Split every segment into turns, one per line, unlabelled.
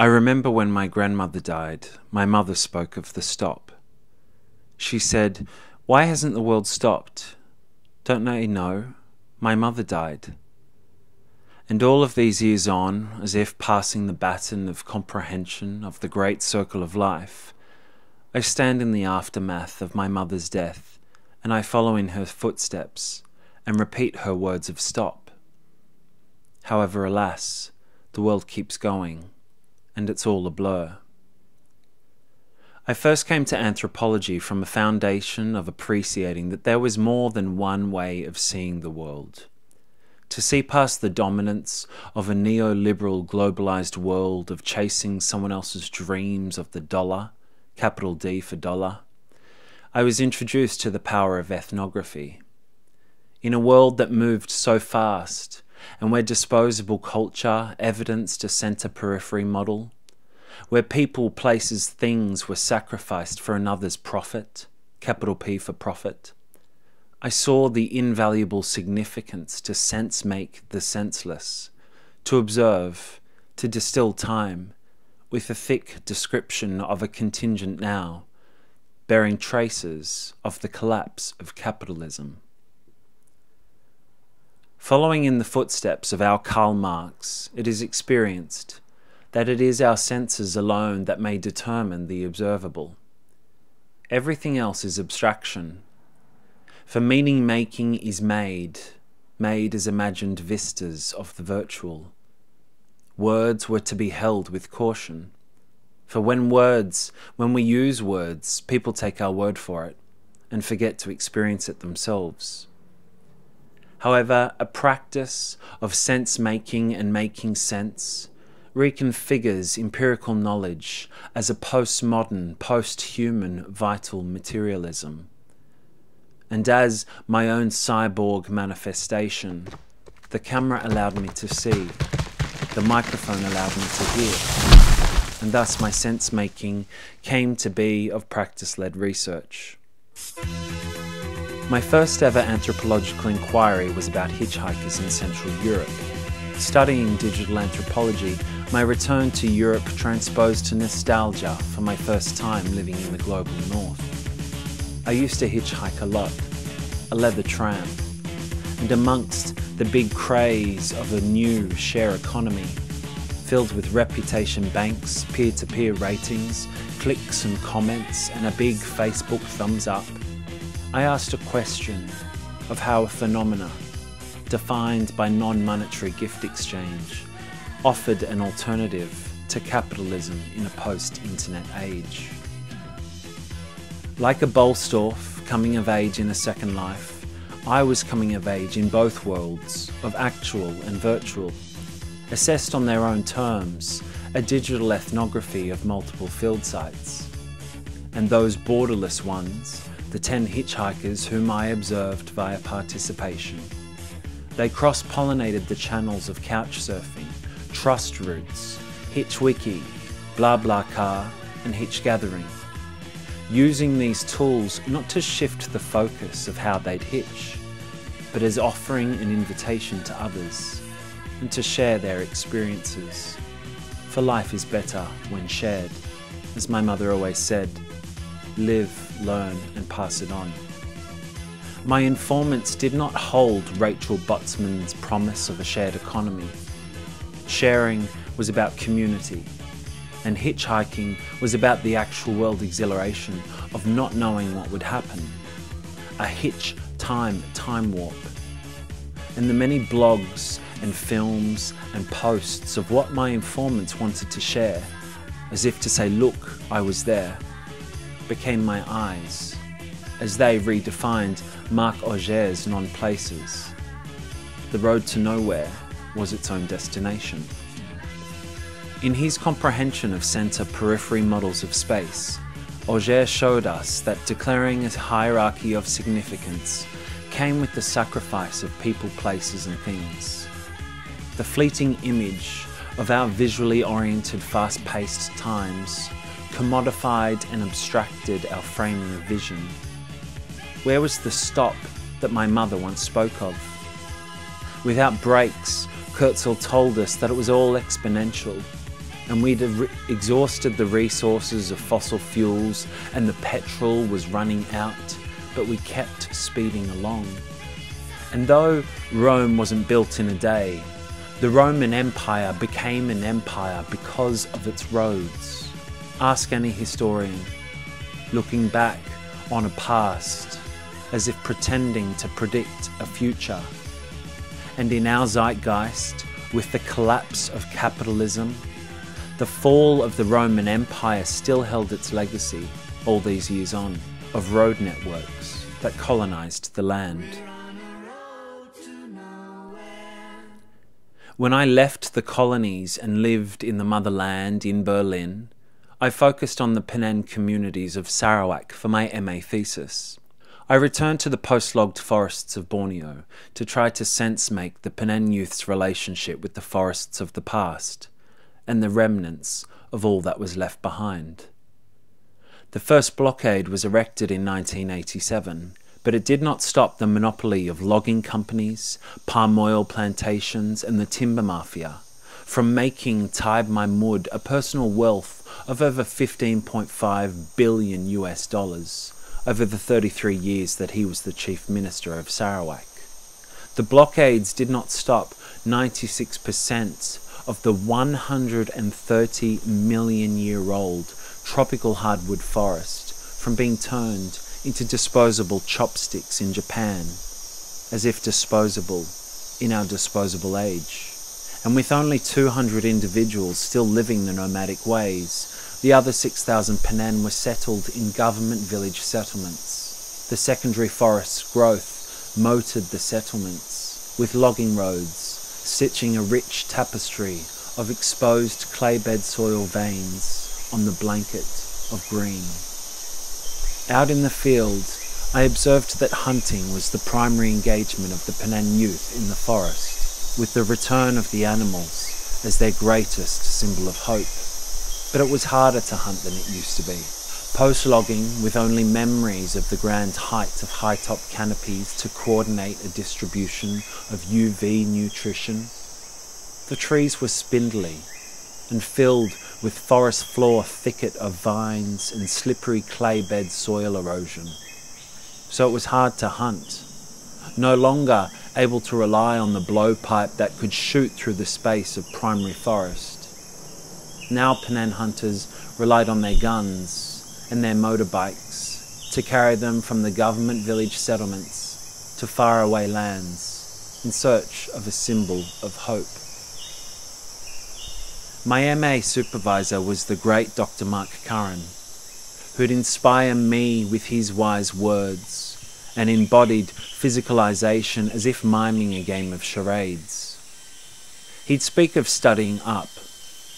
I remember when my grandmother died, my mother spoke of the stop. She said, Why hasn't the world stopped? Don't they know? My mother died. And all of these years on, as if passing the baton of comprehension of the great circle of life, I stand in the aftermath of my mother's death, and I follow in her footsteps and repeat her words of stop. However, alas, the world keeps going, and it's all a blur. I first came to anthropology from a foundation of appreciating that there was more than one way of seeing the world to see past the dominance of a neoliberal globalized world of chasing someone else's dreams of the dollar, capital D for dollar, I was introduced to the power of ethnography. In a world that moved so fast, and where disposable culture evidenced a center periphery model, where people, places, things were sacrificed for another's profit, capital P for profit, I saw the invaluable significance to sense make the senseless, to observe, to distill time, with a thick description of a contingent now, bearing traces of the collapse of capitalism. Following in the footsteps of our Karl Marx, it is experienced that it is our senses alone that may determine the observable. Everything else is abstraction for meaning making is made, made as imagined vistas of the virtual. Words were to be held with caution. For when words, when we use words, people take our word for it and forget to experience it themselves. However, a practice of sense making and making sense reconfigures empirical knowledge as a postmodern, post human vital materialism and as my own cyborg manifestation, the camera allowed me to see, the microphone allowed me to hear, and thus my sense making came to be of practice led research. My first ever anthropological inquiry was about hitchhikers in Central Europe. Studying digital anthropology, my return to Europe transposed to nostalgia for my first time living in the global north. I used to hitchhike a lot, a leather tram, and amongst the big craze of a new share economy, filled with reputation banks, peer to peer ratings, clicks and comments, and a big Facebook thumbs up, I asked a question of how a phenomena, defined by non monetary gift exchange, offered an alternative to capitalism in a post internet age. Like a Boellstorff coming of age in a second life, I was coming of age in both worlds, of actual and virtual, assessed on their own terms, a digital ethnography of multiple field sites. And those borderless ones, the 10 hitchhikers whom I observed via participation. They cross pollinated the channels of couchsurfing, trust routes, HitchWiki, BlaBlaCar, and Hitch Gathering using these tools not to shift the focus of how they'd hitch, but as offering an invitation to others and to share their experiences. For life is better when shared. As my mother always said, live, learn, and pass it on. My informants did not hold Rachel Botsman's promise of a shared economy. Sharing was about community, and hitchhiking was about the actual world exhilaration of not knowing what would happen. A hitch time time warp. And the many blogs and films and posts of what my informants wanted to share, as if to say, Look, I was there, became my eyes, as they redefined Marc Augé's non places. The road to nowhere was its own destination. In his comprehension of center periphery models of space, Augé showed us that declaring a hierarchy of significance came with the sacrifice of people, places, and things. The fleeting image of our visually oriented, fast paced times commodified and abstracted our framing of vision. Where was the stop that my mother once spoke of? Without breaks, Kurzweil told us that it was all exponential and we'd exhausted the resources of fossil fuels and the petrol was running out, but we kept speeding along. And though Rome wasn't built in a day, the Roman Empire became an empire because of its roads. Ask any historian, looking back on a past as if pretending to predict a future. And in our zeitgeist, with the collapse of capitalism, the fall of the Roman Empire still held its legacy all these years on of road networks that colonized the land. When I left the colonies and lived in the motherland in Berlin, I focused on the Penan communities of Sarawak for my MA thesis. I returned to the post-logged forests of Borneo to try to sense make the Penan youth's relationship with the forests of the past and the remnants of all that was left behind. The first blockade was erected in 1987 but it did not stop the monopoly of logging companies, palm oil plantations, and the timber mafia from making Taib Mahmud a personal wealth of over 15.5 billion US dollars over the 33 years that he was the chief minister of Sarawak. The blockades did not stop 96% of the 130 million year old tropical hardwood forest from being turned into disposable chopsticks in Japan, as if disposable in our disposable age. And with only 200 individuals still living the nomadic ways, the other 6,000 Penan were settled in government village settlements. The secondary forest's growth moated the settlements, with logging roads, stitching a rich tapestry of exposed clay bed soil veins on the blanket of green. Out in the field, I observed that hunting was the primary engagement of the Penan youth in the forest, with the return of the animals as their greatest symbol of hope. But it was harder to hunt than it used to be. Post-logging, with only memories of the grand height of high-top canopies to coordinate a distribution of UV nutrition, the trees were spindly and filled with forest floor thicket of vines and slippery clay bed soil erosion. So it was hard to hunt, no longer able to rely on the blowpipe that could shoot through the space of primary forest. Now Penan hunters relied on their guns and their motorbikes to carry them from the government village settlements to faraway lands in search of a symbol of hope. My MA supervisor was the great Dr. Mark Curran, who'd inspire me with his wise words and embodied physicalization as if miming a game of charades. He'd speak of studying up,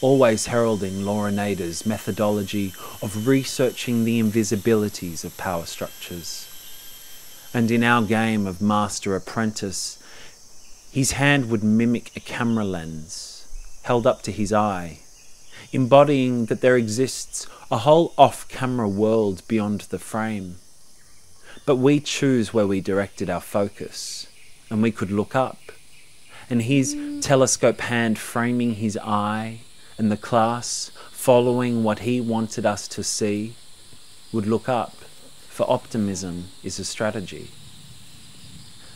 always heralding Laura Nader's methodology of researching the invisibilities of power structures. And in our game of master apprentice, his hand would mimic a camera lens held up to his eye, embodying that there exists a whole off camera world beyond the frame. But we choose where we directed our focus, and we could look up. And his telescope hand framing his eye, and the class following what he wanted us to see, would look up, for optimism is a strategy.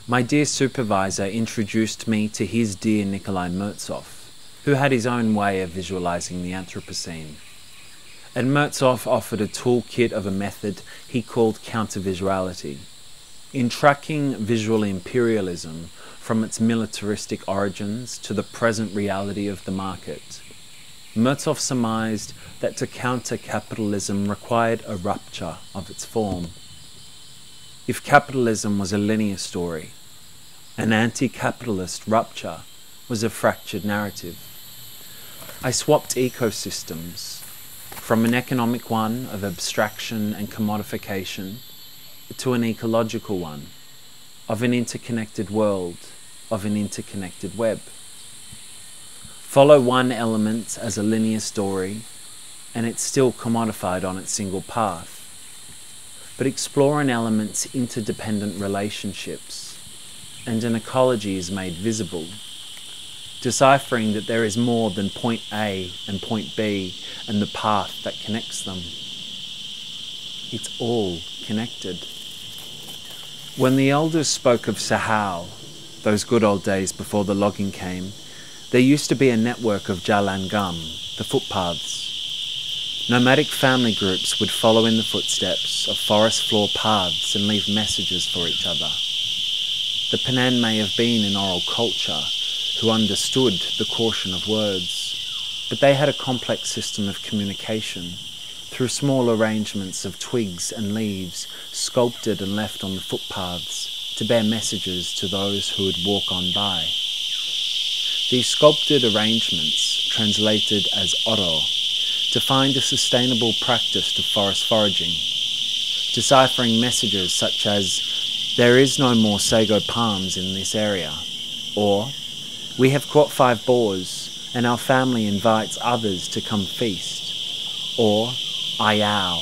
My dear supervisor introduced me to his dear Nikolai Mirzoeff who had his own way of visualizing the Anthropocene. And Mirzoeff offered a toolkit of a method he called countervisuality. In tracking visual imperialism from its militaristic origins to the present reality of the market, Mirzoeff surmised that to counter capitalism required a rupture of its form. If capitalism was a linear story, an anti capitalist rupture was a fractured narrative. I swapped ecosystems from an economic one of abstraction and commodification to an ecological one of an interconnected world, of an interconnected web. Follow one element as a linear story, and it's still commodified on its single path. But explore an element's interdependent relationships, and an ecology is made visible deciphering that there is more than point A and point B and the path that connects them. It's all connected. When the elders spoke of Sahau, those good old days before the logging came, there used to be a network of Jalan Gam, the footpaths. Nomadic family groups would follow in the footsteps of forest floor paths and leave messages for each other. The Penan may have been an oral culture who understood the caution of words, but they had a complex system of communication through small arrangements of twigs and leaves sculpted and left on the footpaths to bear messages to those who would walk on by. These sculpted arrangements, translated as oro, defined a sustainable practice to forest foraging, deciphering messages such as, there is no more sago palms in this area, or, we have caught five boars and our family invites others to come feast, or, ayao,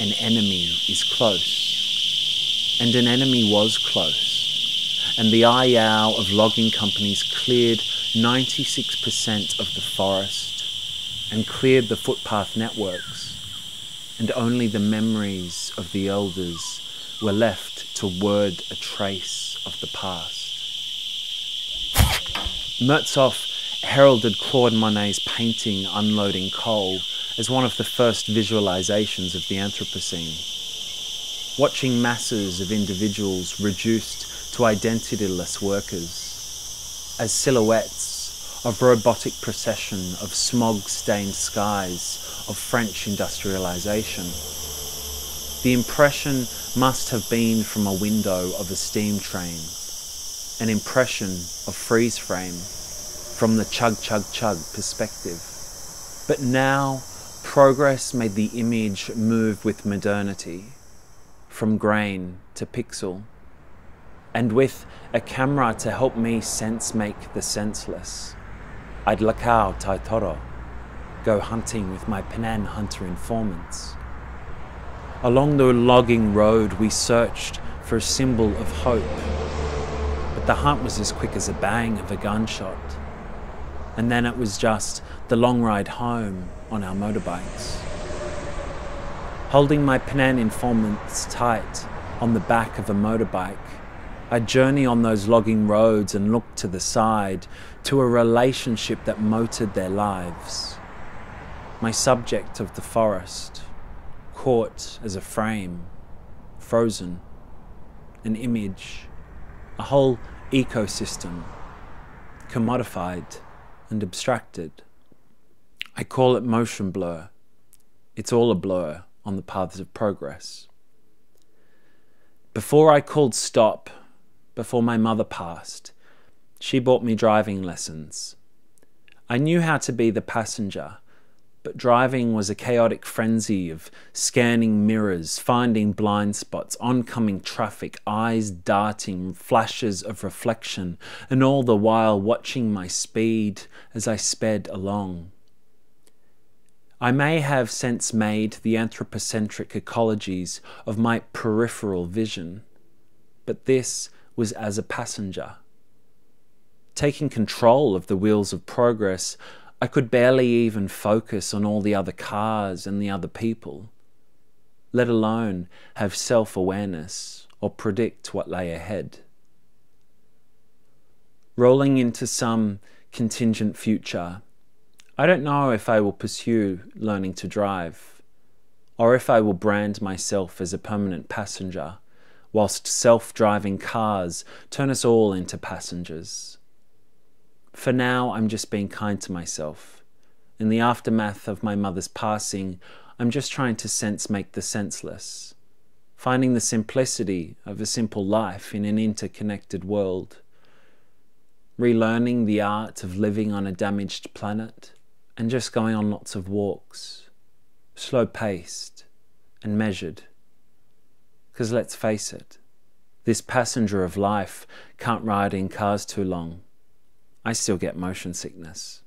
an enemy is close. And an enemy was close, and the ayao of logging companies cleared 96% of the forest and cleared the footpath networks, and only the memories of the elders were left to word a trace of the past. Mirzoeff heralded Claude Monet's painting Unloading Coal as one of the first visualizations of the Anthropocene. Watching masses of individuals reduced to identityless workers as silhouettes of robotic procession of smog-stained skies of French industrialization. The impression must have been from a window of a steam train, an impression of freeze frame from the chug chug chug perspective. But now progress made the image move with modernity, from grain to pixel and with a camera to help me sense make the senseless. I'd lakau taitoro, go hunting with my Penan hunter informants. Along the logging road we searched for a symbol of hope, but the hunt was as quick as a bang of a gunshot. And then it was just the long ride home on our motorbikes. Holding my Penan informants tight on the back of a motorbike, I journey on those logging roads and look to the side to a relationship that motored their lives. My subject of the forest, caught as a frame, frozen, an image, a whole ecosystem, commodified and abstracted. I call it motion blur. It's all a blur on the paths of progress. Before I called stop, before my mother passed, she bought me driving lessons. I knew how to be the passenger, but driving was a chaotic frenzy of scanning mirrors, finding blind spots, oncoming traffic, eyes darting, flashes of reflection, and all the while watching my speed as I sped along. I may have since made the anthropocentric ecologies of my peripheral vision, but this was as a passenger. Taking control of the wheels of progress, I could barely even focus on all the other cars and the other people, let alone have self awareness or predict what lay ahead. Rolling into some contingent future, I don't know if I will pursue learning to drive, or if I will brand myself as a permanent passenger whilst self driving cars turn us all into passengers. For now, I'm just being kind to myself. In the aftermath of my mother's passing, I'm just trying to sense make the senseless, finding the simplicity of a simple life in an interconnected world, relearning the art of living on a damaged planet, and just going on lots of walks, slow paced and measured. Because let's face it, this passenger of life can't ride in cars too long. I still get motion sickness.